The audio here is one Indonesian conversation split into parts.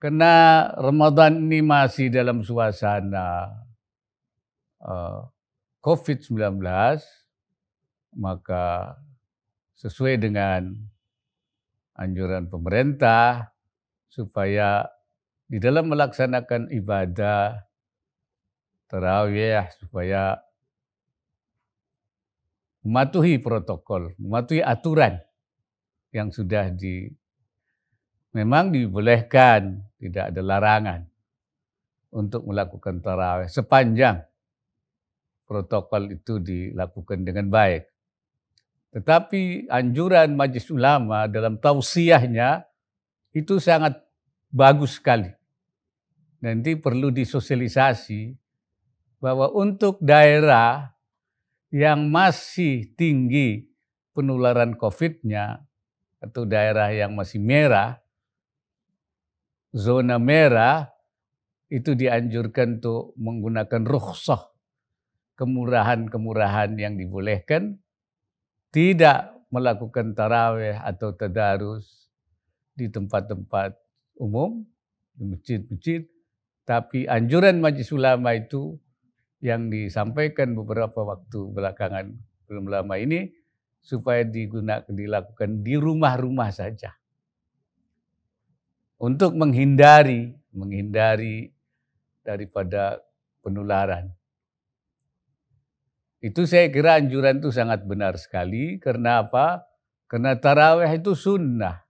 Karena Ramadan ini masih dalam suasana uh, COVID-19, maka sesuai dengan anjuran pemerintah supaya di dalam melaksanakan ibadah terawih supaya mematuhi protokol, mematuhi aturan yang sudah di memang dibolehkan, tidak ada larangan untuk melakukan tarawih sepanjang protokol itu dilakukan dengan baik. Tetapi anjuran Majelis Ulama dalam tausiahnya itu sangat bagus sekali. Nanti perlu disosialisasi bahwa untuk daerah yang masih tinggi penularan COVID-nya atau daerah yang masih merah, zona merah itu dianjurkan untuk menggunakan rukhsah kemurahan-kemurahan yang dibolehkan, tidak melakukan taraweh atau tadarus di tempat-tempat umum, di masjid-masjid, tapi anjuran Majlis Ulama itu yang disampaikan beberapa waktu belakangan belum lama ini supaya digunakan dilakukan di rumah-rumah saja untuk menghindari menghindari daripada penularan. Itu saya kira anjuran itu sangat benar sekali. Karena apa? Karena tarawih itu sunnah.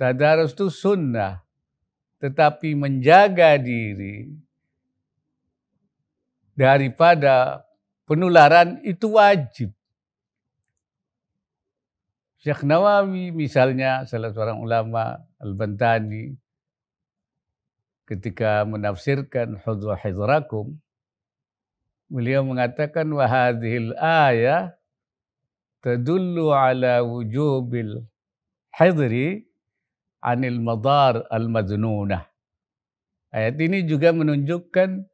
Tadarus itu sunnah. Tetapi menjaga diri daripada penularan itu wajib. Syekh Nawawi misalnya salah seorang ulama Al-Bantani ketika menafsirkan hudwa hidrakum beliau mengatakan wa hadhil ayah tadullu ala wujubil hidri anil madar al madnunah ayat ini juga menunjukkan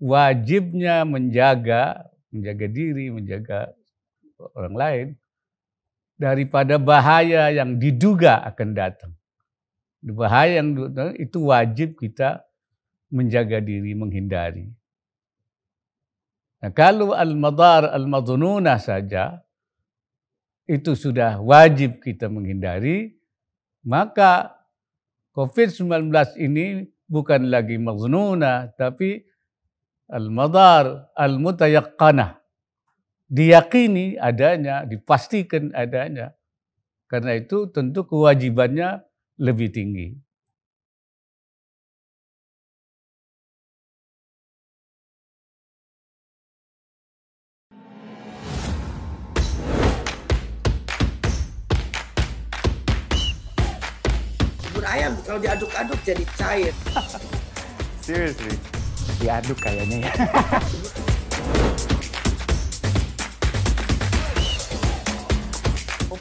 wajibnya menjaga, menjaga diri, menjaga orang lain daripada bahaya yang diduga akan datang. Bahaya yang datang itu wajib kita menjaga diri, menghindari. Nah, kalau al-madar al-madhununah saja itu sudah wajib kita menghindari, maka COVID-19 ini bukan lagi mazununa, tapi al-madar al-mutayaqqanah. Diyakini adanya, dipastikan adanya. Karena itu tentu kewajibannya lebih tinggi. Bubur ayam kalau diaduk-aduk jadi cair. Seriously. diaduk kayaknya ya.